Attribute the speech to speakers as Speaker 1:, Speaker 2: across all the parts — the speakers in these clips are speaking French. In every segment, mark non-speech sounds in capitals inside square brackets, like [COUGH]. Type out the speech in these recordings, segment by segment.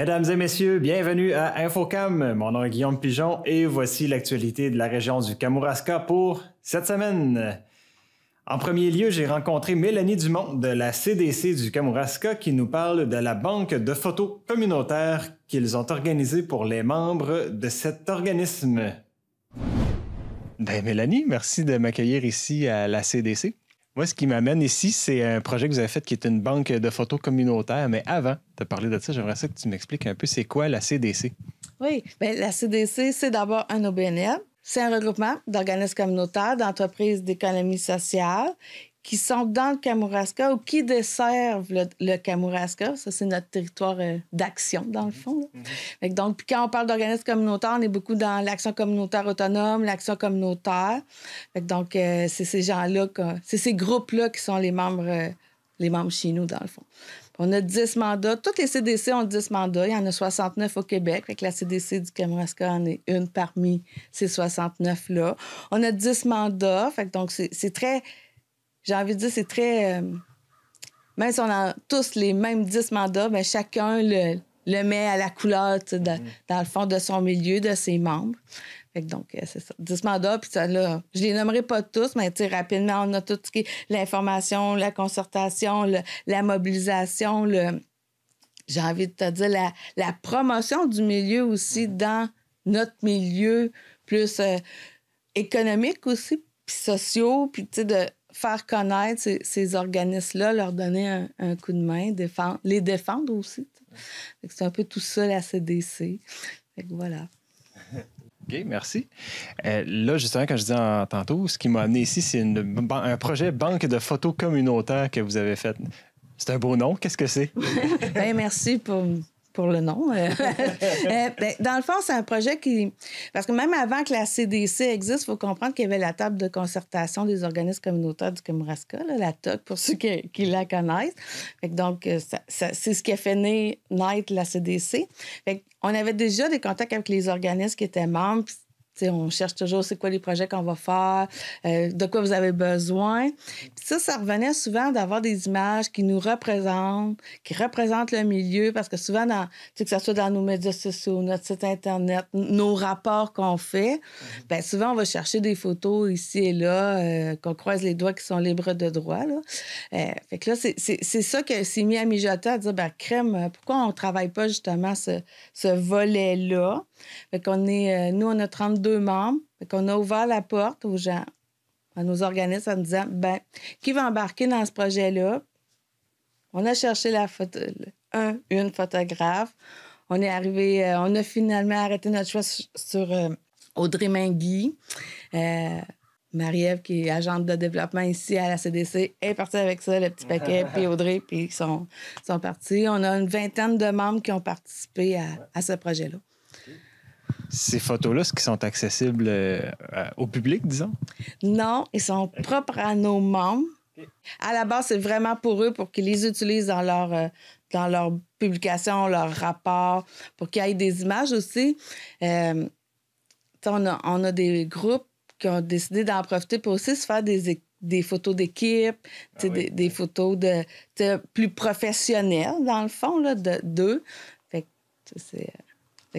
Speaker 1: Mesdames et messieurs, bienvenue à Infocam. Mon nom est Guillaume Pigeon et voici l'actualité de la région du Kamouraska pour cette semaine. En premier lieu, j'ai rencontré Mélanie Dumont de la CDC du Kamouraska qui nous parle de la banque de photos communautaires qu'ils ont organisée pour les membres de cet organisme. Ben, Mélanie, merci de m'accueillir ici à la CDC. Moi, ce qui m'amène ici, c'est un projet que vous avez fait qui est une banque de photos communautaires. Mais avant de parler de ça, j'aimerais ça que tu m'expliques un peu c'est quoi la CDC.
Speaker 2: Oui, bien, la CDC, c'est d'abord un OBNL. C'est un regroupement d'organismes communautaires, d'entreprises d'économie sociale qui sont dans le Kamouraska ou qui desservent le, le Kamouraska. Ça, c'est notre territoire euh, d'action, dans le fond. Mm-hmm. Donc, puis quand on parle d'organismes communautaires, on est beaucoup dans l'action communautaire autonome, l'action communautaire. donc, euh, c'est ces gens-là, c'est ces groupes-là qui sont les membres, euh, les membres chez nous, dans le fond. on a 10 mandats. Toutes les CDC ont 10 mandats. Il y en a 69 au Québec. Fait la CDC du Kamouraska en est une parmi ces 69-là. On a 10 mandats. Fait donc, c'est très j'ai envie de dire, c'est très. Euh, même si on a tous les mêmes 10 mandats, mais chacun le, le met à la couleur mm-hmm. dans le fond de son milieu, de ses membres. Fait que donc, euh, c'est ça. 10 mandats, puis ça, là, je les nommerai pas tous, mais rapidement, on a tout ce qui est l'information, la concertation, la mobilisation, le, j'ai envie de te dire, la, la, promotion du milieu aussi mm-hmm. dans notre milieu plus euh, économique aussi, puis sociaux, puis tu sais, de faire connaître ces, organismes-là, leur donner un, coup de main, défendre, les défendre aussi. C'est un peu tout ça, la CDC. voilà. [LAUGHS]
Speaker 1: OK, merci. Euh, là, justement, quand je disais en, tantôt, ce qui m'a amené ici, c'est un projet banque de photos communautaires que vous avez fait. C'est un beau nom. Qu'est-ce que c'est? [LAUGHS]
Speaker 2: Bien, merci pour pour le nom. Euh, [LAUGHS] euh, ben, dans le fond, c'est un projet qui... Parce que même avant que la CDC existe, il faut comprendre qu'il y avait la table de concertation des organismes communautaires du Kamouraska, la TOC, pour ceux qui, la connaissent. donc, euh, c'est ce qui a fait naître la CDC. on avait déjà des contacts avec les organismes qui étaient membres on cherche toujours c'est quoi les projets qu'on va faire, euh, de quoi vous avez besoin. ça, ça revenait souvent d'avoir des images qui nous représentent, qui représentent le milieu, parce que souvent, dans, que ce soit dans nos médias sociaux, notre site Internet, nos rapports qu'on fait, mm-hmm. bien, souvent, on va chercher des photos ici et là, euh, qu'on croise les doigts qui sont libres de droit. Là. Euh, fait que là, c'est ça que s'est mis à mijoter, à dire, ben, crème, pourquoi on ne travaille pas justement ce, ce volet-là? Fait qu'on est, nous, on a 32 membres. qu'on a ouvert la porte aux gens, à nos organismes, en disant ben, qui va embarquer dans ce projet-là? On a cherché la photo, un, une photographe. On est arrivé, euh, on a finalement arrêté notre choix sur, euh, Audrey Mingui. Euh, Marie-Ève, qui est agente de développement ici à la CDC, est partie avec ça, le petit paquet, [LAUGHS] puis Audrey, puis ils sont, sont partis. On a une vingtaine de membres qui ont participé à ce projet-là
Speaker 1: ces photos-là, est-ce qu'ils sont accessibles euh, au public, disons?
Speaker 2: Non, ils sont propres à nos membres. À la base, c'est vraiment pour eux, pour qu'ils les utilisent dans leur, euh, dans leur publication, leur rapport, pour qu'il y ait des images aussi. Euh, on, a, on, a, des groupes qui ont décidé d'en profiter pour aussi se faire des, des photos d'équipe, ah des, photos de, plus professionnelles, dans le fond, d'eux. Fait que c'est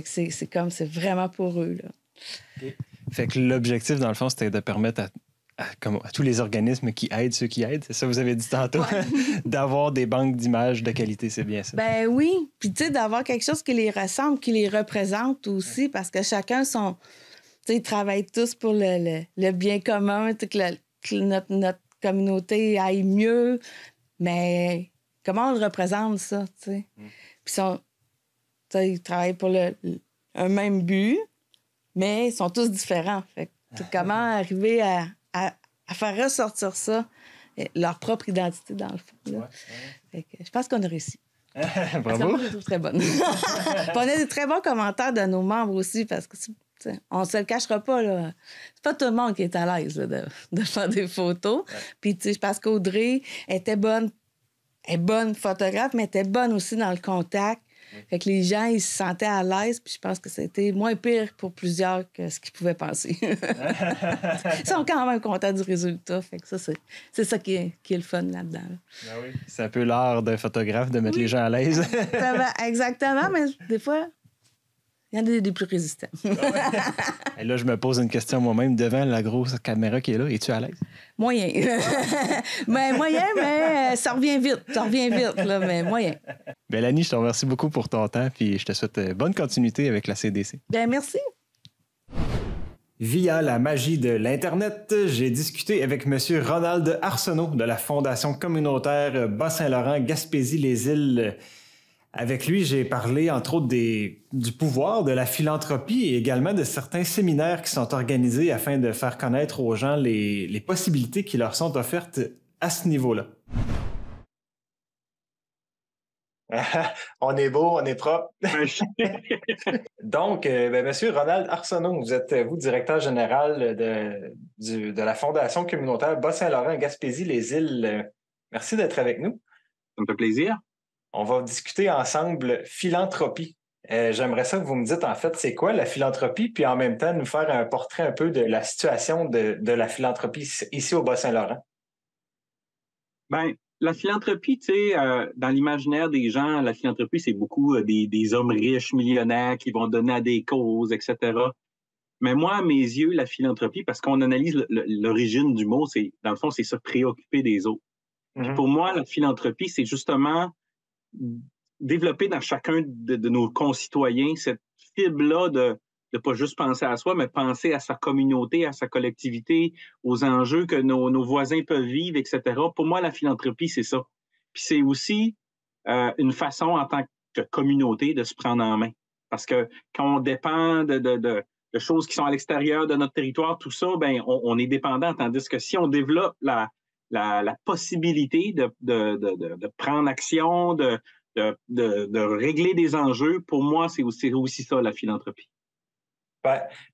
Speaker 2: c'est comme, c'est vraiment pour eux. Là.
Speaker 1: Fait que l'objectif, dans le fond, c'était de permettre à, comme, à, tous les organismes qui aident ceux qui aident, c'est ça que vous avez dit tantôt, [LAUGHS] d'avoir des banques d'images de qualité, c'est bien ça.
Speaker 2: Ben oui, puis tu sais, d'avoir quelque chose qui les ressemble, qui les représente aussi, parce que chacun son... Tu sais, ils travaillent tous pour le, le, bien commun, que, notre, notre communauté aille mieux, mais comment on le représente, ça, tu sais? Mm. Puis ils travaillent pour le, un même but, mais ils sont tous différents. Fait comment arriver à, à, faire ressortir ça, leur propre identité, dans le fond. je pense qu'on a réussi. [LAUGHS]
Speaker 1: Bravo.
Speaker 2: je trouve très bonne. [LAUGHS] on a des très bons commentaires de nos membres aussi, parce que on se le cachera pas. Là. C'est pas tout le monde qui est à l'aise de, de, faire des photos. Puis, tu sais, je pense qu'Audrey était bonne, est bonne photographe, mais était bonne aussi dans le contact Fait que les gens, ils se sentaient à l'aise, puis je pense que c'était moins pire pour plusieurs que ce qu'ils pouvaient penser. [LAUGHS] ils sont quand même contents du résultat. Fait que ça, c'est ça qui est, qui est le fun là-dedans.
Speaker 1: Ben oui. C'est un peu l'art d'un photographe de mettre les gens à l'aise.
Speaker 2: Exactement, [LAUGHS] mais des fois, il y en a des, plus résistants. [LAUGHS]
Speaker 1: Et là, je me pose une question moi-même devant la grosse caméra qui est là. Es-tu à l'aise?
Speaker 2: Moyen. mais [LAUGHS] moyen, mais euh, ça revient vite. Ça revient vite, là, mais moyen.
Speaker 1: Bélanie, je te remercie beaucoup pour ton temps puis je te souhaite euh, bonne continuité avec la CDC.
Speaker 2: Bien, merci.
Speaker 1: Via la magie de l'Internet, j'ai discuté avec M. Ronald Arsenault de la Fondation communautaire Bas-Saint-Laurent-Gaspésie-les-Îles avec lui, j'ai parlé entre autres des, du pouvoir de la philanthropie et également de certains séminaires qui sont organisés afin de faire connaître aux gens les, les possibilités qui leur sont offertes à ce niveau-là. [LAUGHS] on est beau, on est propre. [LAUGHS] Donc, euh, ben, Monsieur Ronald Arsenault, vous êtes vous directeur général de, de la Fondation communautaire Bas-Saint-Laurent-Gaspésie-les-Îles. Merci d'être avec nous.
Speaker 3: Ça me fait plaisir
Speaker 1: on va discuter ensemble philanthropie. Euh, j'aimerais ça que vous me dites en fait c'est quoi la philanthropie, puis en même temps nous faire un portrait un peu de la situation de, la philanthropie ici au Bas-Saint-Laurent.
Speaker 3: Bien, la philanthropie, tu sais, euh, dans l'imaginaire des gens, la philanthropie, c'est beaucoup euh, des, hommes riches, millionnaires qui vont donner à des causes, etc. Mais moi, à mes yeux, la philanthropie, parce qu'on analyse l'origine du mot, c'est dans le fond, c'est se préoccuper des autres. Mm-hmm. Pour moi, la philanthropie, c'est justement développer dans chacun de, nos concitoyens cette fibre-là de ne pas juste penser à soi, mais penser à sa communauté, à sa collectivité, aux enjeux que nos, voisins peuvent vivre, etc. Pour moi, la philanthropie, c'est ça. Puis c'est aussi euh, une façon en tant que communauté de se prendre en main. Parce que quand on dépend de, de, choses qui sont à l'extérieur de notre territoire, tout ça, ben, on, est dépendant. Tandis que si on développe la, la, possibilité de, de, prendre action, de, de, régler des enjeux, pour moi, c'est aussi, aussi ça, la philanthropie.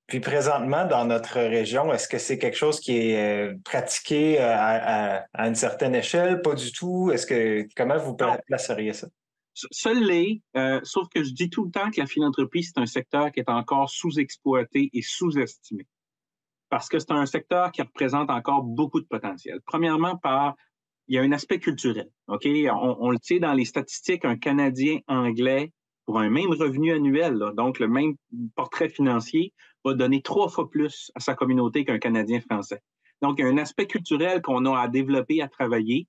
Speaker 1: Puis présentement, dans notre région, est-ce que c'est quelque chose qui est euh, pratiqué euh, à, une certaine échelle? Pas du tout. Est-ce que comment vous placeriez ça?
Speaker 3: Seul l'est, euh, sauf que je dis tout le temps que la philanthropie, c'est un secteur qui est encore sous-exploité et sous-estimé parce que c'est un secteur qui représente encore beaucoup de potentiel. Premièrement, par il y a un aspect culturel. OK? On, le sait dans les statistiques, un Canadien anglais, pour un même revenu annuel, donc le même portrait financier, va donner trois fois plus à sa communauté qu'un Canadien français. Donc, il y a un aspect culturel qu'on a à développer, à travailler.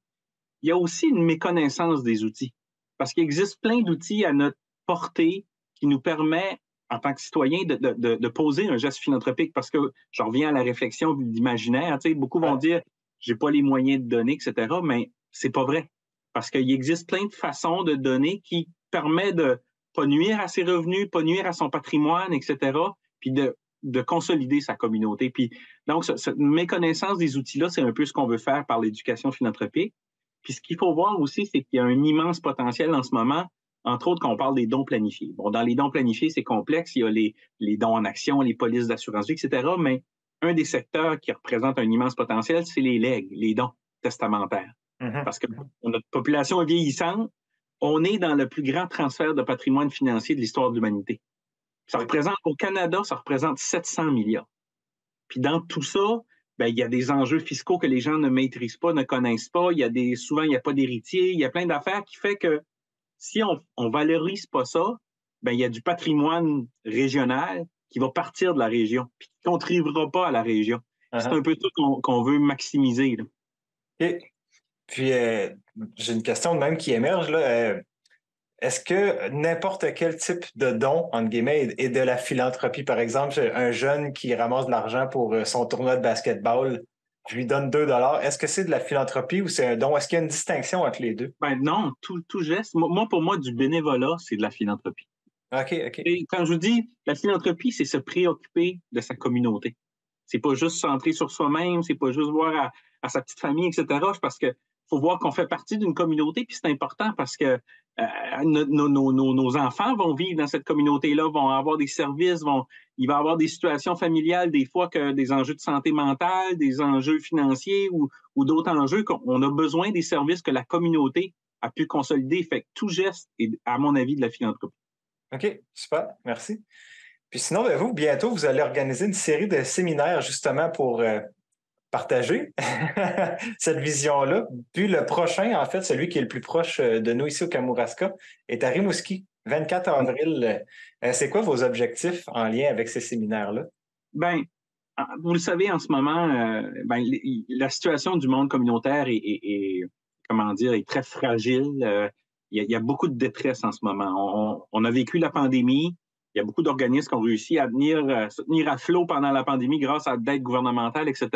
Speaker 3: Il y a aussi une méconnaissance des outils, parce qu'il existe plein d'outils à notre portée qui nous permet en tant que citoyen, de, de, de, poser un geste philanthropique parce que je reviens à la réflexion d'imaginaire. Tu sais, beaucoup vont dire j'ai pas les moyens de donner, etc. Mais c'est pas vrai. Parce qu'il existe plein de façons de donner qui permettent de pas nuire à ses revenus, pas nuire à son patrimoine, etc. Puis de, de consolider sa communauté. Puis donc, cette méconnaissance des outils-là, c'est un peu ce qu'on veut faire par l'éducation philanthropique. Puis ce qu'il faut voir aussi, c'est qu'il y a un immense potentiel en ce moment entre autres quand on parle des dons planifiés. Bon, dans les dons planifiés, c'est complexe. Il y a les, les dons en action, les polices d'assurance vie, etc. Mais un des secteurs qui représente un immense potentiel, c'est les legs, les dons testamentaires. Mm-hmm. Parce que notre population est vieillissante, on est dans le plus grand transfert de patrimoine financier de l'histoire de l'humanité. Ça représente, au Canada, ça représente 700 milliards. Puis dans tout ça, ben, il y a des enjeux fiscaux que les gens ne maîtrisent pas, ne connaissent pas. Il y a des, souvent, il n'y a pas d'héritier. Il y a plein d'affaires qui fait que si on ne valorise pas ça, ben, il y a du patrimoine régional qui va partir de la région, puis qui ne contribuera pas à la région. C'est uh-huh. un peu tout qu'on veut maximiser.
Speaker 1: Puis, euh, j'ai une question de même qui émerge. Là. Euh, est-ce que n'importe quel type de don, entre guillemets, est de la philanthropie? Par exemple, un jeune qui ramasse de l'argent pour euh, son tournoi de basketball, je lui donne 2 dollars. Est-ce que c'est de la philanthropie ou c'est un don? Est-ce qu'il y a une distinction entre les deux?
Speaker 3: Ben non, tout, tout geste. Moi, pour moi, du bénévolat, c'est de la philanthropie.
Speaker 1: OK, OK.
Speaker 3: Et quand je vous dis la philanthropie, c'est se préoccuper de sa communauté. C'est pas juste centrer sur soi-même, c'est pas juste voir à, sa petite famille, etc. Parce que faut voir qu'on fait partie d'une communauté, puis c'est important parce que euh, nos, enfants vont vivre dans cette communauté-là, vont avoir des services, vont, il va y avoir des situations familiales, des fois que des enjeux de santé mentale, des enjeux financiers ou, d'autres enjeux qu'on a besoin des services que la communauté a pu consolider. Fait que tout geste est, à mon avis, de la philanthropie.
Speaker 1: OK, super, merci. Puis sinon, ben, vous, bientôt, vous allez organiser une série de séminaires justement pour euh, partager [LAUGHS] cette vision-là. Puis le prochain, en fait, celui qui est le plus proche euh, de nous ici au Kamouraska, est à Rimouski, 24 avril. Euh, c'est quoi vos objectifs en lien avec ces séminaires-là?
Speaker 3: Bien, vous le savez, en ce moment, ben, la situation du monde communautaire est, comment dire, est très fragile. Il y, a, beaucoup de détresse en ce moment. on a vécu la pandémie, il y a beaucoup d'organismes qui ont réussi à tenir, euh, se tenir à flot pendant la pandémie grâce à l'aide gouvernementale, etc.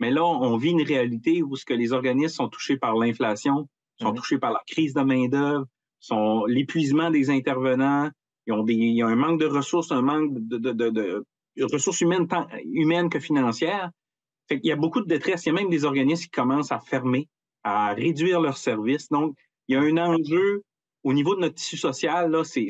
Speaker 3: Mais là, on vit une réalité où ce que les organismes sont touchés par l'inflation, sont touchés par la crise de main-d'œuvre, sont l'épuisement des intervenants, ils ont des, il y a un manque de ressources, un manque de, ressources humaines, tant humaines que financières. Fait il y a beaucoup de détresse. Il y a même des organismes qui commencent à fermer, à réduire leurs services. Donc, il y a un enjeu au niveau de notre tissu social, là, c'est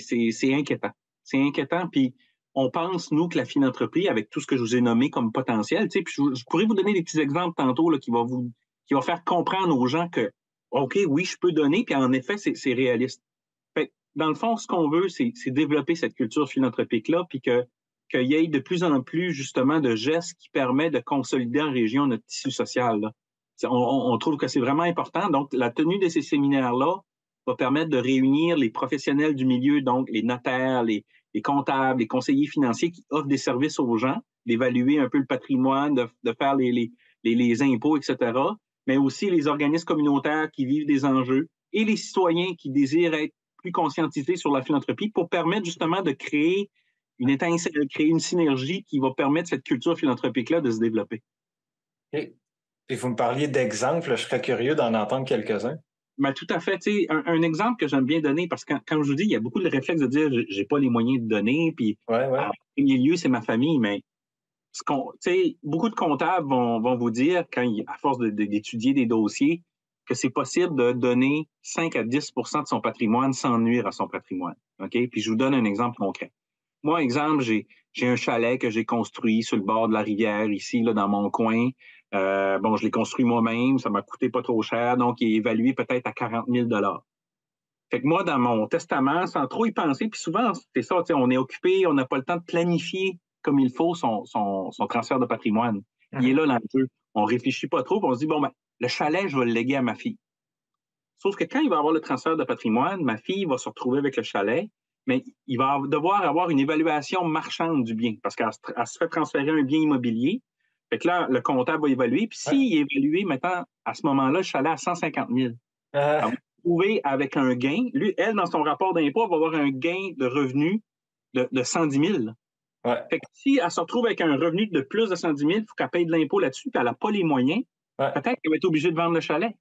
Speaker 3: inquiétant. C'est inquiétant. Puis on pense, nous, que la philanthropie, avec tout ce que je vous ai nommé comme potentiel, puis je, pourrais vous donner des petits exemples tantôt là, qui vont vous qui faire comprendre aux gens que OK, oui, je peux donner, puis en effet, c'est réaliste. Fait, dans le fond, ce qu'on veut, c'est développer cette culture philanthropique-là, puis que qu'il y ait de plus en plus justement de gestes qui permettent de consolider en région notre tissu social. On, on, trouve que c'est vraiment important. Donc, la tenue de ces séminaires-là, va permettre de réunir les professionnels du milieu, donc les notaires, les, comptables, les conseillers financiers qui offrent des services aux gens, d'évaluer un peu le patrimoine, de, faire les, les, impôts, etc., mais aussi les organismes communautaires qui vivent des enjeux et les citoyens qui désirent être plus conscientisés sur la philanthropie pour permettre justement de créer une étincelle, créer une synergie qui va permettre cette culture philanthropique-là de se développer.
Speaker 1: Et, et vous me parliez d'exemples, je serais curieux d'en entendre quelques-uns.
Speaker 3: Ben, tout à fait. Un, un exemple que j'aime bien donner, parce que quand, je vous dis, il y a beaucoup de réflexes de dire j'ai pas les moyens de donner, puis
Speaker 1: ouais, ouais.
Speaker 3: en premier lieu, c'est ma famille, mais ce qu'on, beaucoup de comptables vont, vont vous dire, quand à force d'étudier des dossiers, que c'est possible de donner 5 à 10% de son patrimoine sans nuire à son patrimoine. OK? Puis je vous donne un exemple concret. Moi, exemple, j'ai, j'ai un chalet que j'ai construit sur le bord de la rivière, ici, là, dans mon coin. Euh, bon, je l'ai construit moi-même, ça m'a coûté pas trop cher, donc il est évalué peut-être à 40 000 Fait que moi, dans mon testament, sans trop y penser, puis souvent, c'est ça, on est occupé, on n'a pas le temps de planifier comme il faut son, son, transfert de patrimoine. Il est là l'enjeu. On réfléchit pas trop, on se dit, bon, ben, le chalet, je vais le léguer à ma fille. Sauf que quand il va avoir le transfert de patrimoine, ma fille va se retrouver avec le chalet, mais il va devoir avoir une évaluation marchande du bien parce qu'elle se fait transférer un bien immobilier, fait que là, le comptable va évaluer. Puis s'il est évalué maintenant, à ce moment-là, je suis allé à 150 000. Euh... Va trouver avec un gain. Lui, elle, dans son rapport d'impôt, va avoir un gain de revenu de, de 110 000.
Speaker 1: Ouais.
Speaker 3: Fait que si elle se retrouve avec un revenu de plus de 110 000, il faut qu'elle paye de l'impôt là-dessus, puis elle n'a pas les moyens. Peut-être qu'elle va être obligée de vendre le chalet.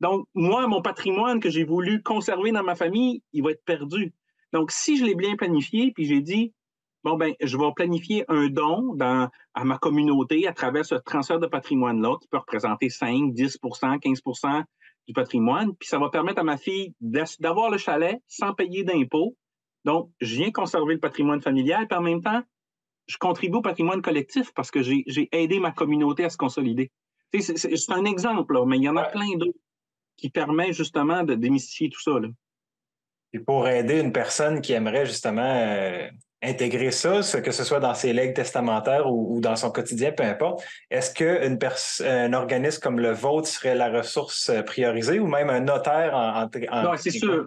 Speaker 3: Donc, moi, mon patrimoine que j'ai voulu conserver dans ma famille, il va être perdu. Donc, si je l'ai bien planifié, puis j'ai dit, bon, ben, je vais planifier un don dans, à ma communauté à travers ce transfert de patrimoine-là qui peut représenter 5, 10% 15% du patrimoine. Puis ça va permettre à ma fille d'avoir le chalet sans payer d'impôts. Donc, je viens conserver le patrimoine familial, puis en même temps, je contribue au patrimoine collectif parce que j'ai aidé ma communauté à se consolider. C'est un exemple, mais il y en a plein d'autres qui permettent justement de démystifier tout ça. Là.
Speaker 1: Et pour aider une personne qui aimerait justement euh, intégrer ça, que ce soit dans ses legs testamentaires ou, dans son quotidien, peu importe. Est-ce qu'un organisme comme le vôtre serait la ressource euh, priorisée ou même un notaire en...
Speaker 3: en, non, c'est sûr.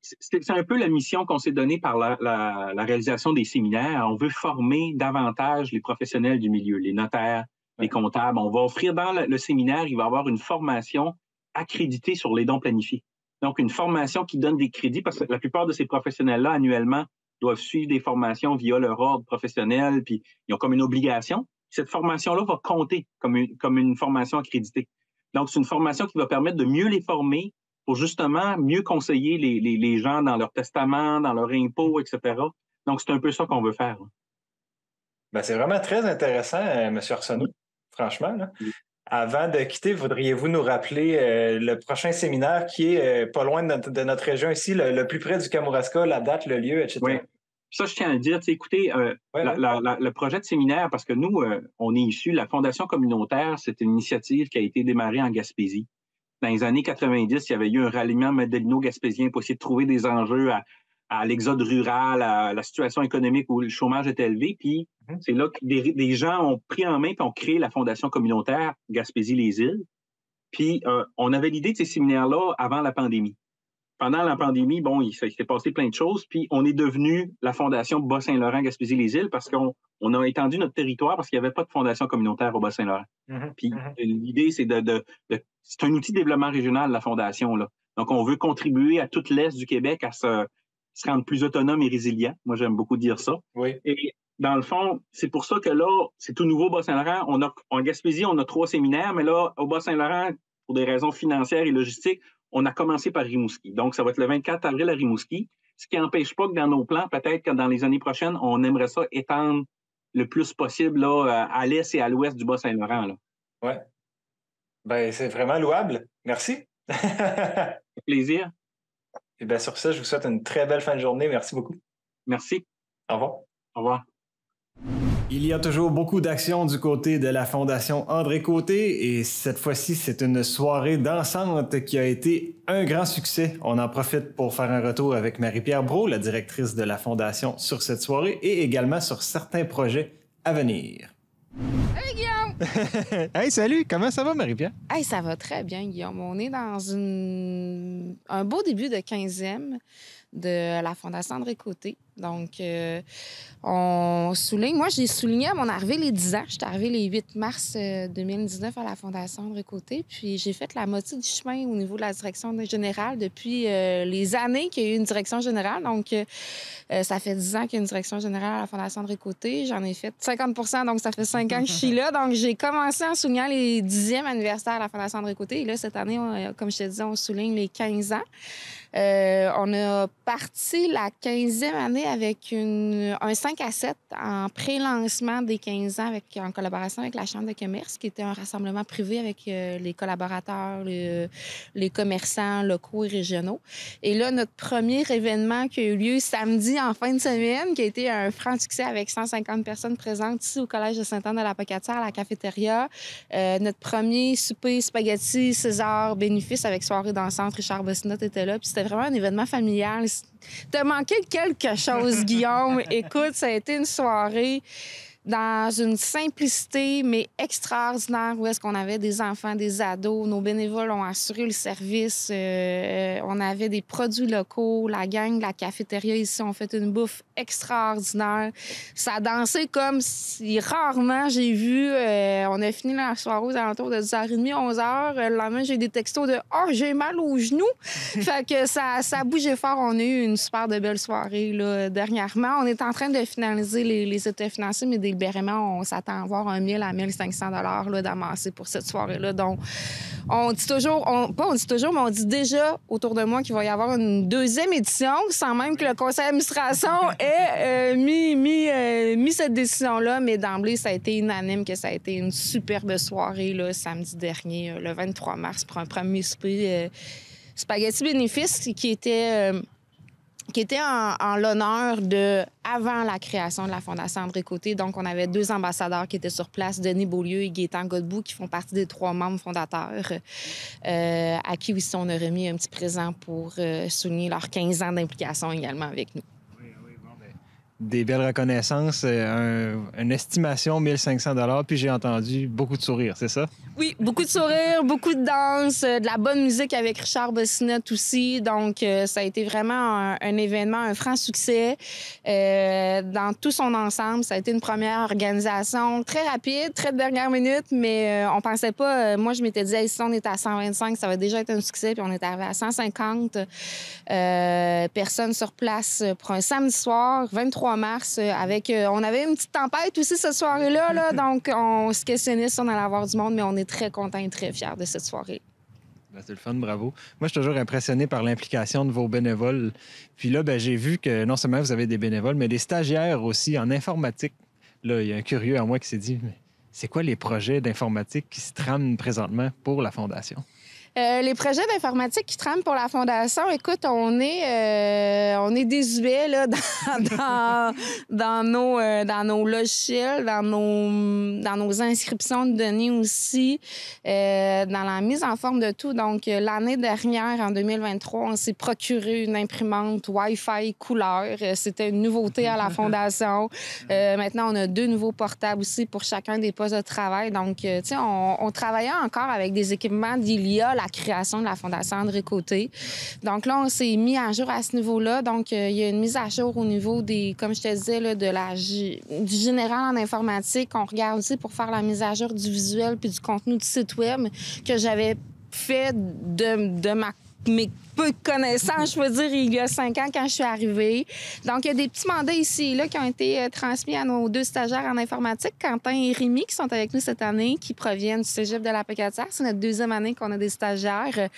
Speaker 3: C'est un peu la mission qu'on s'est donnée par la, réalisation des séminaires. On veut former davantage les professionnels du milieu, les notaires, les comptables. On va offrir dans le, le séminaire, il va y avoir une formation accréditée sur les dons planifiés. Donc, une formation qui donne des crédits parce que la plupart de ces professionnels-là, annuellement, doivent suivre des formations via leur ordre professionnel, puis ils ont comme une obligation. Cette formation-là va compter comme une, comme une formation accréditée. Donc, c'est une formation qui va permettre de mieux les former pour justement mieux conseiller les, les, les gens dans leur testament, dans leur impôt, etc. Donc, c'est un peu ça qu'on veut faire.
Speaker 1: Ben, c'est vraiment très intéressant, euh, M. Arsenault, franchement. Avant de quitter, voudriez-vous nous rappeler euh, le prochain séminaire qui est euh, pas loin de notre, région ici, le, plus près du Kamouraska, la date, le lieu, etc.
Speaker 3: Oui. Ça, je tiens à le dire. Écoutez, euh, le projet de séminaire, parce que nous, on est issus, la Fondation communautaire, c'est une initiative qui a été démarrée en Gaspésie. dans les années 90, il y avait eu un ralliement Madelino-Gaspésien pour essayer de trouver des enjeux à, l'exode rural, à la situation économique où le chômage était élevé. Puis mhm. c'est là que des, gens ont pris en main et ont créé la fondation communautaire Gaspésie-les-Îles. Puis euh, on avait l'idée de ces séminaires-là avant la pandémie pendant la pandémie, bon, il s'est passé plein de choses, puis on est devenu la Fondation Bas-Saint-Laurent Gaspésie-les-Îles parce qu'on a étendu notre territoire parce qu'il n'y avait pas de fondation communautaire au Bas-Saint-Laurent. Mm-hmm. Puis mm-hmm. l'idée, c'est de, c'est un outil de développement régional, la Fondation. Là. Donc, on veut contribuer à toute l'Est du Québec à se, rendre plus autonome et résilient. Moi, j'aime beaucoup dire ça.
Speaker 1: Oui.
Speaker 3: Et dans le fond, c'est pour ça que là, c'est tout nouveau Bas-Saint-Laurent. On a, en Gaspésie, on a trois séminaires, mais là, au Bas-Saint-Laurent, pour des raisons financières et logistiques, on a commencé par Rimouski. Donc, ça va être le 24 avril à Rimouski, ce qui n'empêche pas que dans nos plans, peut-être que dans les années prochaines, on aimerait ça étendre le plus possible là, à l'est et à l'ouest du Bas-Saint-Laurent.
Speaker 1: Oui. Ben, c'est vraiment louable. Merci. [LAUGHS]
Speaker 3: plaisir.
Speaker 1: Et bien, sur ça, je vous souhaite une très belle fin de journée. Merci beaucoup.
Speaker 3: Merci.
Speaker 1: Au revoir.
Speaker 3: Au revoir.
Speaker 1: Il y a toujours beaucoup d'actions du côté de la Fondation André Côté et cette fois-ci, c'est une soirée dansante qui a été un grand succès. On en profite pour faire un retour avec Marie-Pierre Brault, la directrice de la Fondation, sur cette soirée et également sur certains projets à venir.
Speaker 4: Hey Guillaume! [LAUGHS]
Speaker 1: hey, salut! Comment ça va, Marie-Pierre?
Speaker 4: Hey, ça va très bien, Guillaume. On est dans une... un beau début de 15e de la Fondation André Côté. Donc, euh, on souligne. Moi, j'ai souligné à mon arrivée les 10 ans. J'étais arrivée les 8 mars 2019 euh, à la Fondation André Côté. Puis, j'ai fait la moitié du chemin au niveau de la direction générale depuis euh, les années qu'il y a eu une direction générale. Donc, ça fait 10 ans qu'il y a une direction générale à la Fondation André Côté. J'en ai fait 50% donc ça fait 5 ans que je suis là. [LAUGHS] Donc, j'ai commencé en soulignant les 10e anniversaire à la Fondation André Côté. Et là, cette année, comme je te disais, on souligne les 15 ans. On a parti la 15e année avec un 5 à 7 en pré-lancement des 15 ans avec, en collaboration avec la Chambre de commerce, qui était un rassemblement privé avec euh, les collaborateurs, les, commerçants locaux et régionaux. Et là, notre premier événement qui a eu lieu samedi en fin de semaine, qui a été un franc succès avec 150 personnes présentes ici au Collège de Sainte-Anne de la Pocatière, à la cafétéria. Euh, notre premier souper spaghetti César bénéfice avec soirée dansante. Richard Bossinot était là. Puis c'était vraiment un événement familial. T'as manqué quelque chose, [LAUGHS] Guillaume. Écoute, ça a été une soirée dans une simplicité, mais extraordinaire, où est-ce qu'on avait des enfants, des ados. Nos bénévoles ont assuré le service. Euh, on avait des produits locaux. La gang la cafétéria ici ont fait une bouffe extraordinaire. Ça dansé comme si rarement j'ai vu. Euh, on a fini la soirée aux alentours de 10h30, 11h. Le lendemain, j'ai eu des textos de « Oh, j'ai mal aux genoux! [LAUGHS] » Fait que ça, ça bougé fort. On a eu une super de belle soirée là, dernièrement. On est en train de finaliser les, les états financiers, mais des délibérément, on s'attend à voir un 1000 à 1500 dollars d'amasser pour cette soirée-là. Donc, on dit toujours, on, pas on dit toujours, mais on dit déjà autour de moi qu'il va y avoir une deuxième édition, sans même que le conseil d'administration [LAUGHS] ait euh, mis, mis, euh, mis, cette décision-là. Mais d'emblée, ça a été unanime que ça a été une superbe soirée là, samedi dernier, euh, le 23 mars, pour un premier souper spaghetti bénéfice qui était qui était en, l'honneur de avant la création de la Fondation André Côté. Donc, on avait deux ambassadeurs qui étaient sur place, Denis Beaulieu et Gaétan Godbout, qui font partie des trois membres fondateurs, euh, à qui aussi on a remis un petit présent pour euh, souligner leurs 15 ans d'implication également avec nous
Speaker 1: des belles reconnaissances, euh, une estimation 1500 dollars, puis j'ai entendu beaucoup de sourires, c'est ça?
Speaker 4: Oui, beaucoup de sourires, beaucoup de danse, euh, de la bonne musique avec Richard Bossinette aussi. Donc, euh, ça a été vraiment un, événement, un franc succès dans tout son ensemble. Ça a été une première organisation très rapide, très de dernière minute, mais on pensait pas. moi, je m'étais dit, si on est à 125, ça va déjà être un succès, puis on est arrivé à 150 personnes sur place pour un samedi soir, 23 mars. Euh, avec, euh, on avait une petite tempête aussi cette soirée-là, là, [LAUGHS] donc on se questionnait si on allait avoir du monde, mais on est très contents et très fiers de cette soirée.
Speaker 1: Ben, c'est le fun, bravo. Moi, je suis toujours impressionné par l'implication de vos bénévoles. Puis là, ben, j'ai vu que non seulement vous avez des bénévoles, mais des stagiaires aussi en informatique. Là, il y a un curieux à moi qui s'est dit, c'est quoi les projets d'informatique qui se trament présentement pour la Fondation?
Speaker 4: Euh, les projets d'informatique qui trament pour la Fondation, écoute, on est, euh, on est désuet là, [LAUGHS] dans, dans, dans nos, euh, dans nos logiciels, dans nos, dans nos inscriptions de données aussi, euh, dans la mise en forme de tout. Donc, l'année dernière, en 2023, on s'est procuré une imprimante Wi-Fi couleur. C'était une nouveauté à la [LAUGHS] Fondation. Maintenant, on a deux nouveaux portables aussi pour chacun des postes de travail. Donc, tu sais, on, on travaillait encore avec des équipements d'il y a la création de la Fondation André Côté. Donc là, on s'est mis à jour à ce niveau-là. Donc, euh, il y a une mise à jour au niveau des, comme je te disais, de la, du général en informatique. On regarde aussi pour faire la mise à jour du visuel puis du contenu du site web que j'avais fait de, de ma mes connaissances, je veux dire, il y a cinq ans quand je suis arrivée. Donc, il y a des petits mandats ici et là qui ont été euh, transmis à nos deux stagiaires en informatique, Quentin et Rémi, qui sont avec nous cette année, qui proviennent du cégep de la Pocatière. C'est notre deuxième année qu'on a des stagiaires.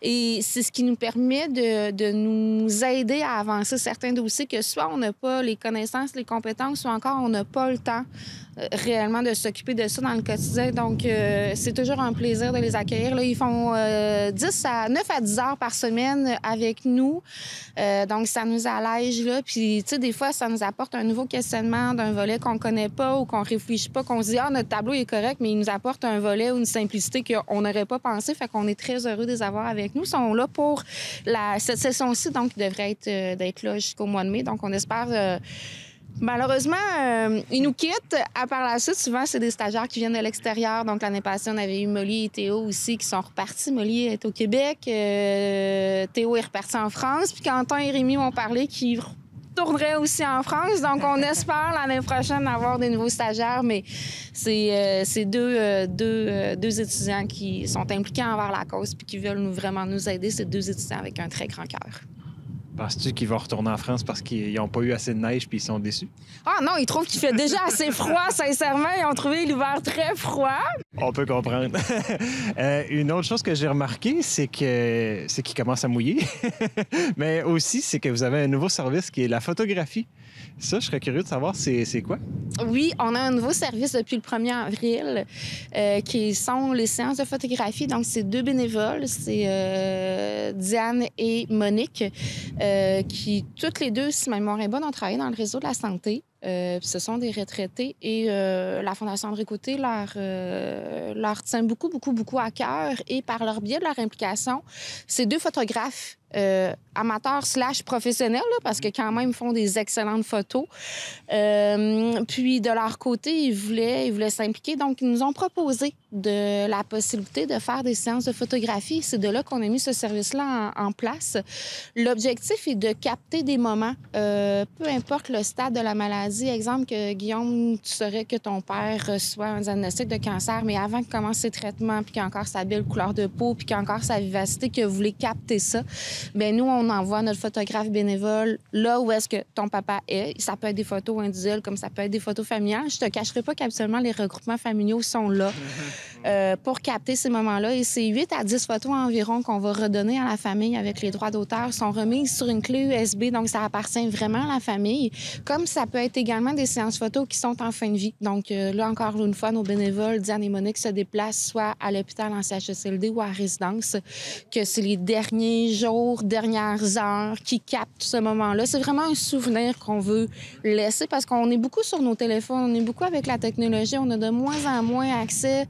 Speaker 4: Et c'est ce qui nous permet de, de nous aider à avancer certains dossiers que soit on n'a pas les connaissances, les compétences, soit encore on n'a pas le temps euh, réellement de s'occuper de ça dans le quotidien. Donc, euh, c'est toujours un plaisir de les accueillir. Là, ils font euh, 10 à 9 à 10 heures par semaine avec nous. Euh, donc, ça nous allège. Là. Puis, tu sais, des fois, ça nous apporte un nouveau questionnement d'un volet qu'on connaît pas ou qu'on réfléchit pas, qu'on se dit, ah, notre tableau est correct, mais il nous apporte un volet ou une simplicité qu'on n'aurait pas pensé. Fait qu'on est très heureux de les avoir avec nous. Ils sont là pour cette session-ci, donc, qui devrait être, euh, d'être là jusqu'au mois de mai. Donc, on espère. euh, Malheureusement, euh, ils nous quittent. À part la suite, souvent, c'est des stagiaires qui viennent de l'extérieur. Donc, l'année passée, on avait eu Molly et Théo aussi qui sont repartis. Molly est au Québec. euh, Théo est reparti en France. Puis Quentin et Rémi m'ont parlé qu'ils retourneraient aussi en France. Donc, on espère l'année prochaine avoir des nouveaux stagiaires. Mais c'est euh, deux, étudiants qui sont impliqués envers la cause puis qui veulent vraiment nous aider. C'est deux étudiants avec un très grand cœur.
Speaker 1: Penses-tu qu'ils vont retourner en France parce qu'ils n'ont pas eu assez de neige puis ils sont déçus?
Speaker 4: Ah non, ils trouvent qu'il fait déjà assez froid, sincèrement. Ils ont trouvé l'hiver très froid.
Speaker 1: On peut comprendre. [LAUGHS] Euh, une autre chose que j'ai remarqué, c'est que c'est qu'ils commencent à mouiller. [LAUGHS] Mais aussi, c'est que vous avez un nouveau service qui est la photographie. Ça, je serais curieux de savoir c'est quoi?
Speaker 4: Oui, on a un nouveau service depuis le 1er avril euh, qui sont les séances de photographie. Donc, c'est deux bénévoles, c'est euh, Diane et Monique, qui toutes les deux, si ma mémoire est bonne, ont travaillé dans le réseau de la santé. Euh, ce sont des retraités et euh, la Fondation André Côté leur, euh, leur tient beaucoup, beaucoup, beaucoup à cœur. Et par leur biais de leur implication, ces deux photographes euh, amateurs slash professionnels, là, parce que quand même, font des excellentes photos. Puis de leur côté, ils voulaient, ils voulaient s'impliquer. Donc, ils nous ont proposé de la possibilité de faire des séances de photographie. C'est de là qu'on a mis ce service-là en, place. L'objectif est de capter des moments, peu importe le stade de la maladie. Exemple, que Guillaume, tu saurais que ton père reçoit un diagnostic de cancer, mais avant qu'il commence ses traitements, puis qu'il a encore sa belle couleur de peau, puis qu'il a encore sa vivacité, que vous voulez capter ça, ben nous, on envoie notre photographe bénévole là où est-ce que ton papa est. Ça peut être des photos individuelles, comme ça peut être des photos familiales. Je te cacherai pas qu'habituellement, les regroupements familiaux sont là euh, pour capter ces moments-là. Et c'est 8 à 10 photos environ qu'on va redonner à la famille avec les droits d'auteur. sont remises sur une clé USB, donc ça appartient vraiment à la famille. Comme ça peut être également des séances photos qui sont en fin de vie. Donc euh, là, encore une fois, nos bénévoles, Diane et Monique, se déplacent soit à l'hôpital en CHSLD ou à résidence, que c'est les derniers jours, dernières heures qui captent ce moment-là. C'est vraiment un souvenir qu'on veut laisser parce qu'on est beaucoup sur nos téléphones, on est beaucoup avec la technologie, on a de moins en moins accès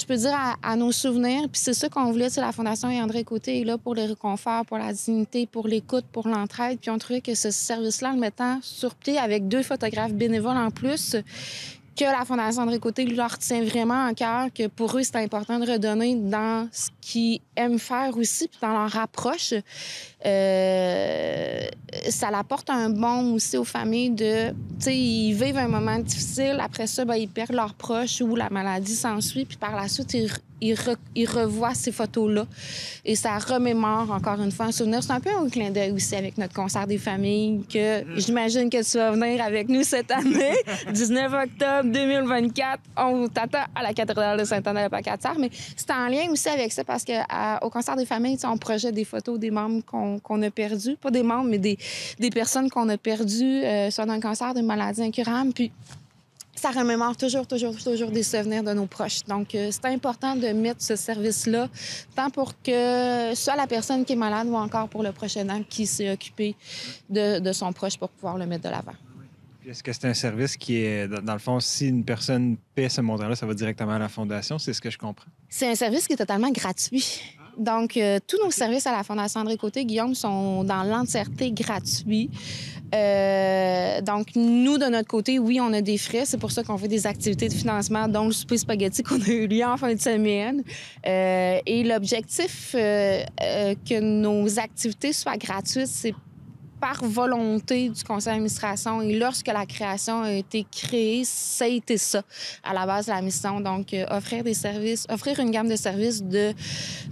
Speaker 4: je peux dire, à, à nos souvenirs. Puis c'est ça qu'on voulait, la Fondation André Côté est là pour le réconfort, pour la dignité, pour l'écoute, pour l'entraide. Puis on trouvait que ce service-là, en le mettant sur pied avec deux photographes bénévoles en plus, que la Fondation André Côté leur tient vraiment en cœur, que pour eux, c'est important de redonner dans ce qu'ils aiment faire aussi, puis dans leur approche. Euh, ça apporte un bon aussi aux familles de, tu sais, ils vivent un moment difficile, après ça, ben, ils perdent leurs proches ou la maladie s'ensuit, puis par la suite, ils, ils, re- ils revoient ces photos-là. Et ça remémore encore une fois un souvenir. C'est un peu un clin d'œil aussi avec notre concert des familles que j'imagine que tu vas venir avec nous cette année, [LAUGHS] 19 octobre 2024. On t'attend à la cathédrale de Saint-Anne-de-la-Pacatière, mais c'est en lien aussi avec ça parce qu'au concert des familles, tu sais, on projette des photos des membres qu'on qu'on a perdus, pas des membres, mais des, des personnes qu'on a perdues, euh, soit d'un cancer, d'une maladie incurable. Puis ça remémore toujours, toujours, toujours des souvenirs de nos proches. Donc, euh, c'est important de mettre ce service-là, tant pour que soit la personne qui est malade ou encore pour le prochain an qui s'est occupé de, de, son proche pour pouvoir le mettre de l'avant.
Speaker 1: Est-ce que c'est un service qui est, dans le fond, si une personne paie ce montant-là, ça va directement à la Fondation? C'est ce que je comprends?
Speaker 4: C'est un service qui est totalement gratuit. Donc, euh, tous nos services à la Fondation André Côté, Guillaume, sont dans l'entièreté gratuits. Euh, donc, nous, de notre côté, oui, on a des frais. C'est pour ça qu'on fait des activités de financement, dont le souper spaghetti qu'on a eu lieu en fin de semaine. Euh, et l'objectif que nos activités soient gratuites, c'est par volonté du conseil d'administration et lorsque la création a été créée, été ça à la base de la mission. Donc, euh, offrir des services, offrir une gamme de services de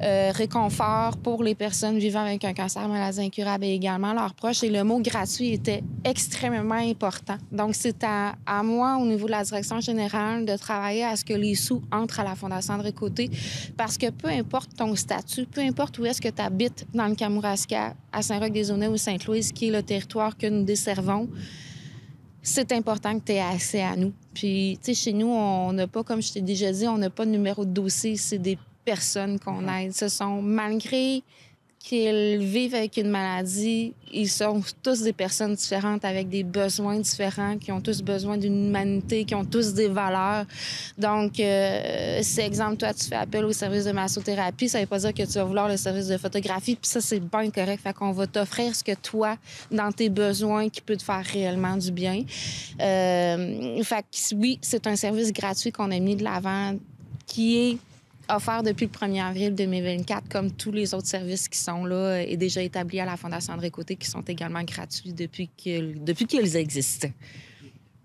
Speaker 4: euh, réconfort pour les personnes vivant avec un cancer, maladie incurable et également leurs proches. Et le mot gratuit était extrêmement important. Donc, c'est à, à, moi, au niveau de la direction générale, de travailler à ce que les sous entrent à la Fondation de Côté parce que peu importe ton statut, peu importe où est-ce que tu habites dans le Kamouraska, à Saint-Roch-des-Aunais ou Sainte-Louise, le territoire que nous desservons, c'est important que tu aies accès à nous. Puis, tu sais, chez nous, on n'a pas, comme je t'ai déjà dit, on n'a pas de numéro de dossier, c'est des personnes qu'on aide. Ce sont, malgré qu'ils vivent avec une maladie, ils sont tous des personnes différentes avec des besoins différents, qui ont tous besoin d'une humanité, qui ont tous des valeurs. Donc, euh, si, exemple, toi, tu fais appel au service de massothérapie, ça veut pas dire que tu vas vouloir le service de photographie, puis ça, c'est bien correct. Fait qu'on va t'offrir ce que toi, dans tes besoins, qui peut te faire réellement du bien. Euh, fait que oui, c'est un service gratuit qu'on a mis de l'avant qui est offert depuis le 1er avril 2024, comme tous les autres services qui sont là et déjà établis à la Fondation André Côté, qui sont également gratuits depuis qu'ils depuis qu'ils existent.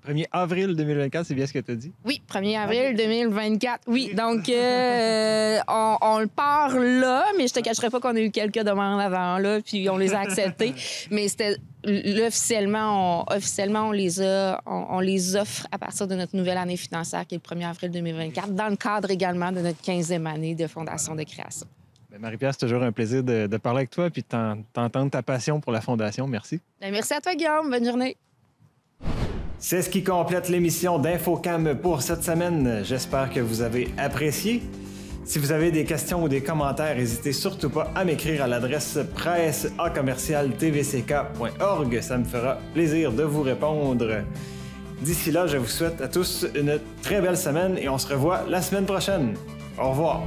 Speaker 1: 1er avril 2024, c'est bien ce que tu as dit?
Speaker 4: Oui, 1er avril 2024. Oui, donc euh, [LAUGHS] on, le part là, mais je te cacherai pas qu'on a eu quelques demandes avant là, puis on les a acceptées. [LAUGHS] mais c'était officiellement, on, officiellement, on les a, on, les offre à partir de notre nouvelle année financière qui est le 1er avril 2024, dans le cadre également de notre 15e année de fondation de création.
Speaker 1: Ben, Marie-Pierre, c'est toujours un plaisir de, parler avec toi et d'entendre ta passion pour la fondation. Merci.
Speaker 4: Ben, merci à toi, Guillaume. Bonne journée.
Speaker 1: C'est ce qui complète l'émission d'InfoCam pour cette semaine. J'espère que vous avez apprécié. Si vous avez des questions ou des commentaires, n'hésitez surtout pas à m'écrire à l'adresse presse tvck.org. Ça me fera plaisir de vous répondre. D'ici là, je vous souhaite à tous une très belle semaine et on se revoit la semaine prochaine. Au revoir.